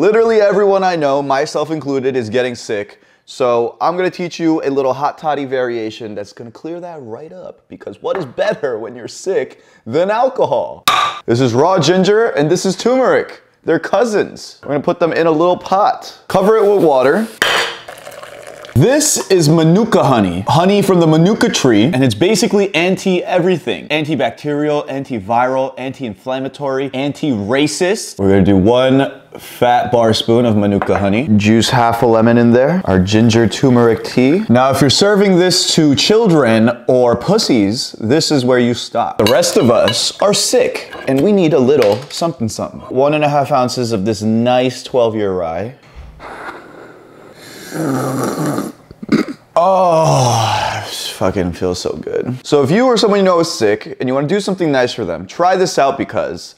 Literally everyone I know, myself included, is getting sick. So I'm gonna teach you a little hot toddy variation that's gonna clear that right up. Because what is better when you're sick than alcohol? This is raw ginger and this is turmeric. They're cousins. We're gonna put them in a little pot. Cover it with water. This is Manuka honey, honey from the Manuka tree, and it's basically anti-everything. Antibacterial, antiviral, anti-inflammatory, anti-racist. We're gonna do one fat bar spoon of Manuka honey. Juice half a lemon in there. Our ginger turmeric tea. Now, if you're serving this to children or pussies, this is where you stop. The rest of us are sick, and we need a little something something. One and a half ounces of this nice 12-year rye. Oh, fucking feels so good. So if you or someone you know is sick and you want to do something nice for them, try this out because